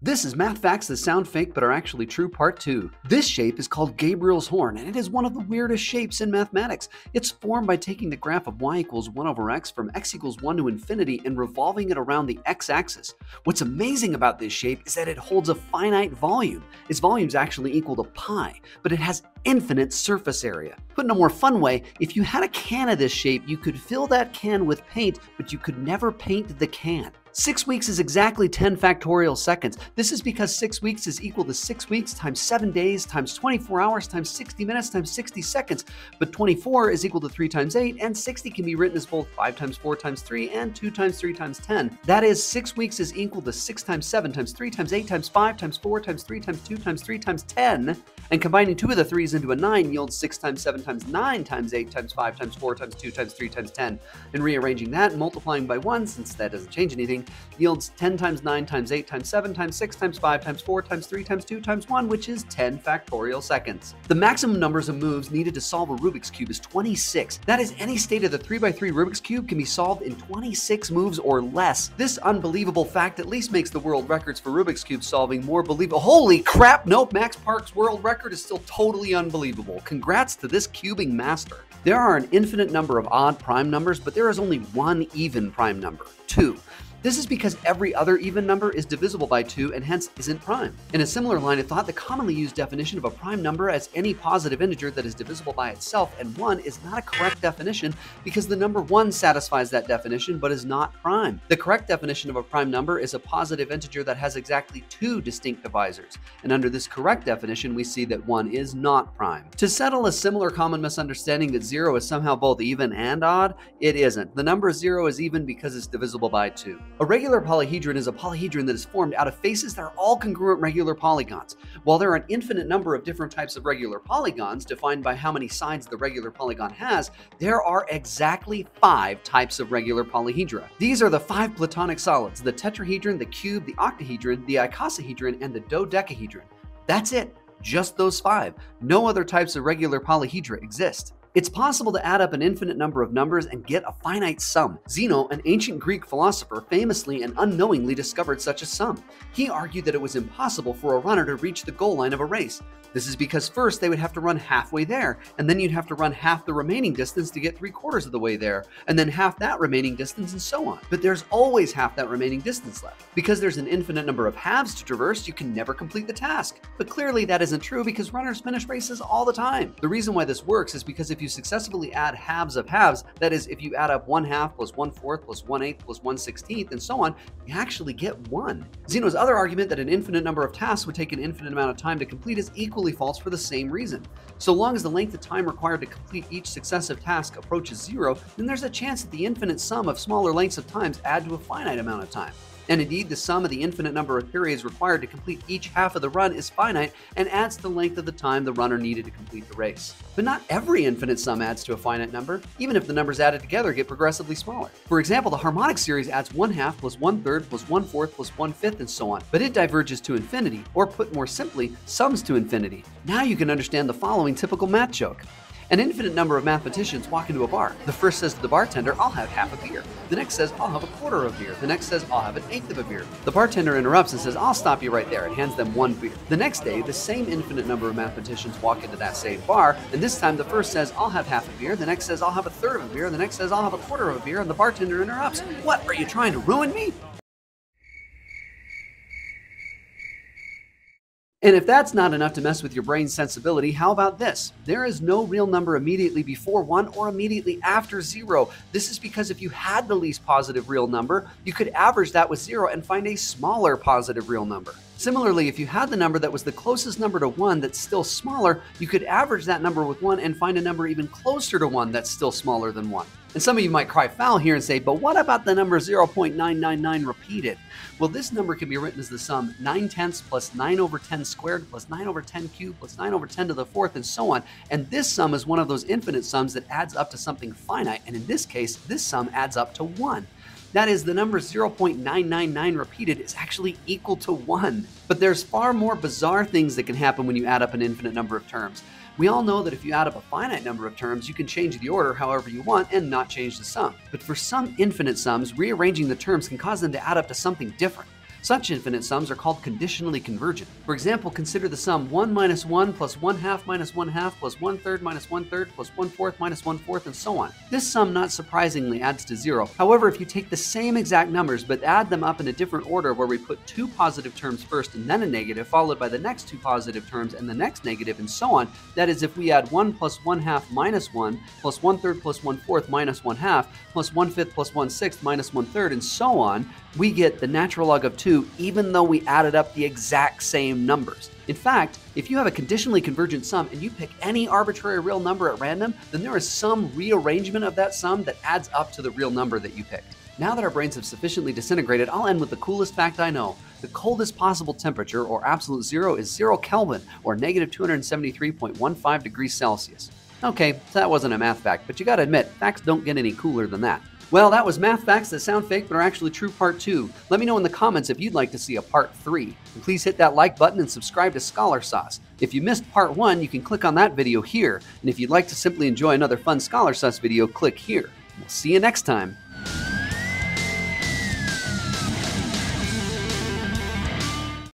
This is math facts that sound fake but are actually true part 2. This shape is called Gabriel's horn and it is one of the weirdest shapes in mathematics. It's formed by taking the graph of y equals 1 over x from x equals 1 to infinity and revolving it around the x-axis. What's amazing about this shape is that it holds a finite volume. Its volume is actually equal to pi, but it has infinite surface area. Put in a more fun way, if you had a can of this shape, you could fill that can with paint, but you could never paint the can. Six weeks is exactly 10 factorial seconds. This is because six weeks is equal to six weeks times seven days times 24 hours times 60 minutes times 60 seconds. But 24 is equal to three times eight, and 60 can be written as both five times four times three and two times three times 10. That is, six weeks is equal to six times seven times three times eight times five times four times three times two times three times 10. And combining two of the threes into a nine yields six times seven times nine times eight times five times four times two times three times 10. And rearranging that and multiplying by one, since that doesn't change anything, yields 10 times 9 times 8 times 7 times 6 times 5 times 4 times 3 times 2 times 1, which is 10 factorial seconds. The maximum numbers of moves needed to solve a Rubik's Cube is 26. That is, any state of the 3x3 Rubik's Cube can be solved in 26 moves or less. This unbelievable fact at least makes the world records for Rubik's Cube solving more believable. Holy crap, nope, Max Park's world record is still totally unbelievable. Congrats to this cubing master. There are an infinite number of odd prime numbers, but there is only one even prime number, 2. This is because every other even number is divisible by 2 and hence isn't prime. In a similar line of thought, the commonly used definition of a prime number as any positive integer that is divisible by itself and 1 is not a correct definition because the number 1 satisfies that definition but is not prime. The correct definition of a prime number is a positive integer that has exactly two distinct divisors, and under this correct definition we see that 1 is not prime. To settle a similar common misunderstanding that 0 is somehow both even and odd, it isn't. The number 0 is even because it's divisible by 2. A regular polyhedron is a polyhedron that is formed out of faces that are all congruent regular polygons. While there are an infinite number of different types of regular polygons, defined by how many sides the regular polygon has, there are exactly five types of regular polyhedra. These are the five platonic solids, the tetrahedron, the cube, the octahedron, the icosahedron, and the dodecahedron. That's it, just those five. No other types of regular polyhedra exist. It's possible to add up an infinite number of numbers and get a finite sum. Zeno, an ancient Greek philosopher, famously and unknowingly discovered such a sum. He argued that it was impossible for a runner to reach the goal line of a race. This is because first they would have to run halfway there, and then you'd have to run half the remaining distance to get three quarters of the way there, and then half that remaining distance, and so on. But there's always half that remaining distance left. Because there's an infinite number of halves to traverse, you can never complete the task. But clearly that isn't true because runners finish races all the time. The reason why this works is because if you successfully add halves of halves, that is, if you add up one half plus one fourth plus one eighth plus one sixteenth, and so on, you actually get one. Zeno's other argument that an infinite number of tasks would take an infinite amount of time to complete is equally false for the same reason. So long as the length of time required to complete each successive task approaches zero, then there's a chance that the infinite sum of smaller lengths of times add to a finite amount of time. And indeed, the sum of the infinite number of periods required to complete each half of the run is finite and adds to the length of the time the runner needed to complete the race. But not every infinite sum adds to a finite number, even if the numbers added together get progressively smaller. For example, the harmonic series adds one half plus one third plus one fourth plus one fifth and so on, but it diverges to infinity, or put more simply, sums to infinity. Now you can understand the following typical math joke. An infinite number of mathematicians walk into a bar. The first says to the bartender, I'll have half a beer. The next says, I'll have a quarter of a beer. The next says, I'll have an eighth of a beer. The bartender interrupts and says, I'll stop you right there and hands them one beer. The next day, the same infinite number of mathematicians walk into that same bar, and this time the first says, I'll have half a beer. The next says, I'll have a third of a beer. The next says, I'll have a quarter of a beer. And the bartender interrupts, What, are you trying to ruin me? And if that's not enough to mess with your brain's sensibility, how about this? There is no real number immediately before 1 or immediately after 0. This is because if you had the least positive real number, you could average that with 0 and find a smaller positive real number. Similarly, if you had the number that was the closest number to 1 that's still smaller, you could average that number with 1 and find a number even closer to 1 that's still smaller than 1. And some of you might cry foul here and say, but what about the number 0.999 repeated? Well, this number can be written as the sum 9 tenths plus 9 over 10 squared plus 9 over 10 cubed plus 9 over 10 to the fourth and so on. And this sum is one of those infinite sums that adds up to something finite. And in this case, this sum adds up to 1. That is, the number 0.999 repeated is actually equal to 1. But there's far more bizarre things that can happen when you add up an infinite number of terms. We all know that if you add up a finite number of terms, you can change the order however you want and not change the sum. But for some infinite sums, rearranging the terms can cause them to add up to something different. Such infinite sums are called conditionally convergent. For example, consider the sum 1 minus 1 plus 1 half minus 1 half plus 1 third minus 1 third plus 1 fourth minus 1 fourth and so on. This sum not surprisingly adds to 0. However, if you take the same exact numbers but add them up in a different order where we put two positive terms first and then a negative followed by the next two positive terms and the next negative and so on, that is if we add 1 plus 1 half minus 1 plus 1 third plus 1 fourth minus 1 half plus 1 fifth plus 1 sixth minus 1 third and so on, we get the natural log of 2 even though we added up the exact same numbers. In fact, if you have a conditionally convergent sum and you pick any arbitrary real number at random, then there is some rearrangement of that sum that adds up to the real number that you picked. Now that our brains have sufficiently disintegrated, I'll end with the coolest fact I know. The coldest possible temperature, or absolute zero, is zero Kelvin, or negative 273.15 degrees Celsius. Okay, so that wasn't a math fact, but you gotta admit, facts don't get any cooler than that. Well, that was math facts that sound fake but are actually true part 2. Let me know in the comments if you'd like to see a part 3. And please hit that like button and subscribe to Scholar Sauce. If you missed part 1, you can click on that video here. And if you'd like to simply enjoy another fun Scholar Sauce video, click here. We'll see you next time.